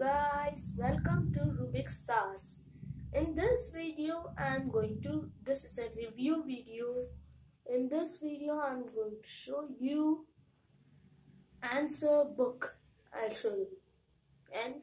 guys, welcome to Rubix Stars. In this video, I am going to, this is a review video. In this video, I am going to show you answer book. I'll show you. And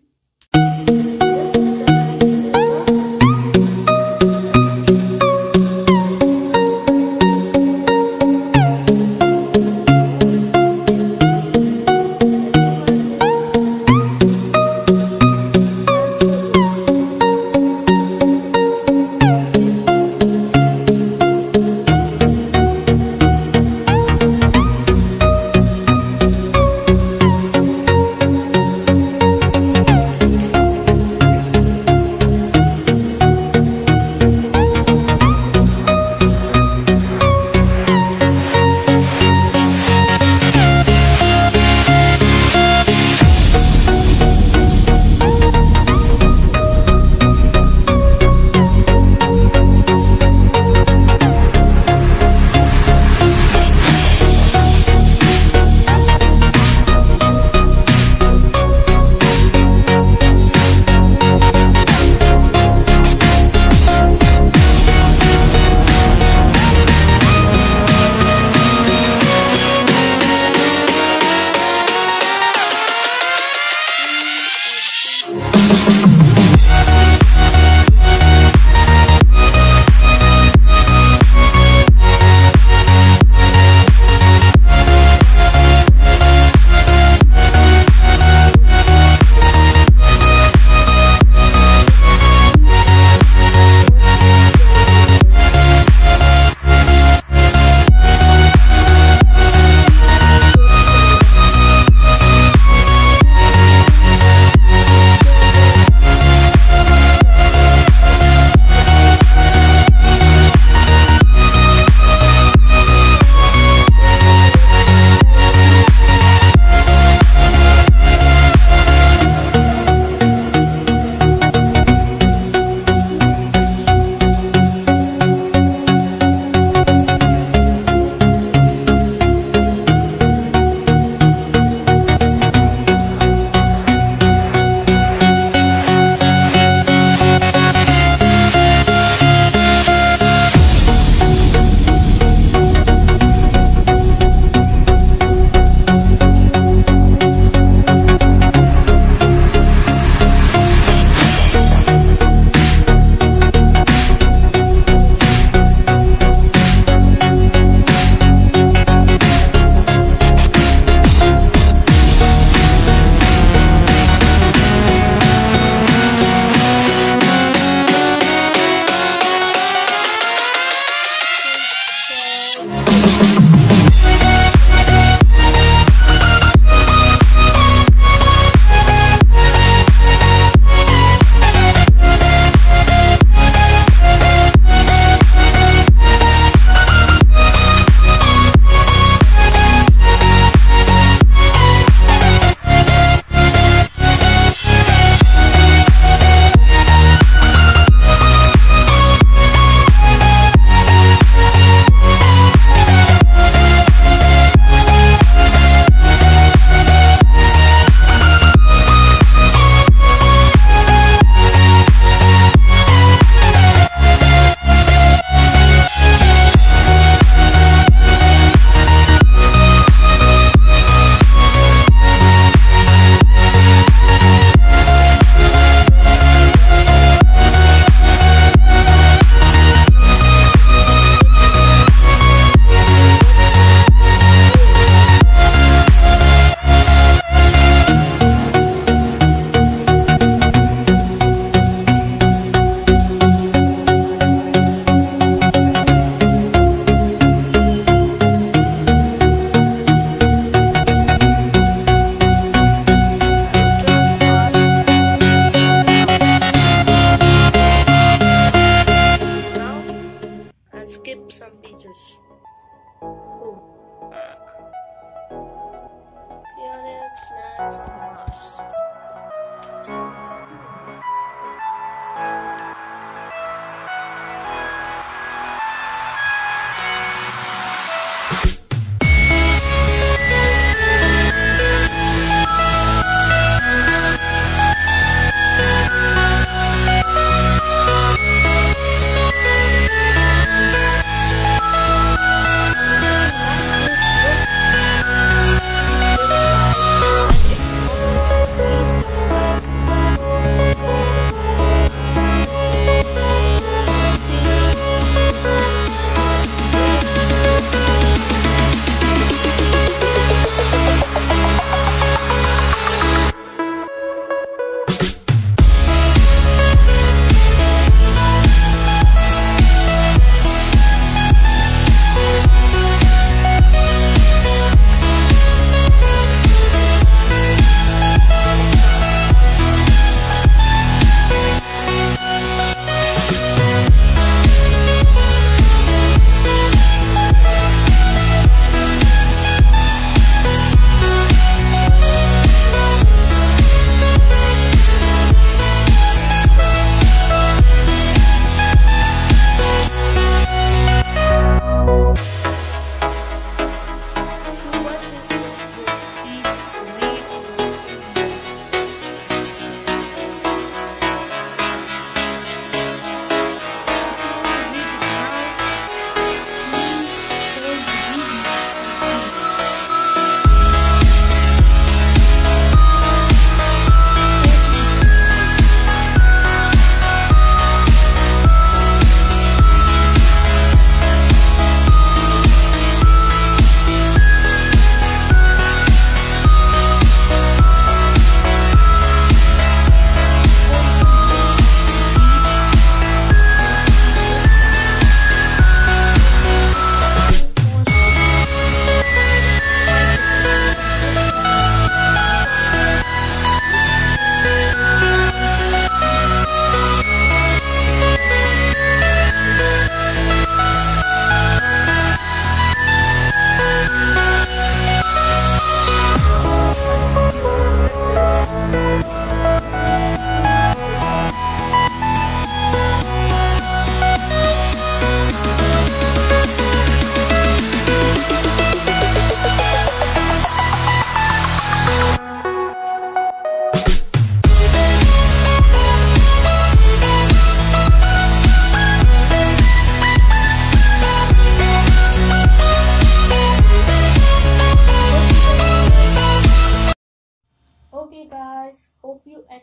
some beaches.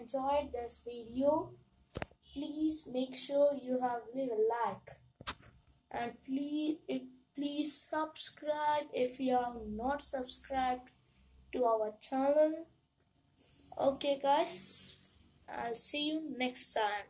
Enjoyed this video please make sure you have leave a like. And please eh, please subscribe if you are not subscribed to our channel. Okay guys i'll see you next time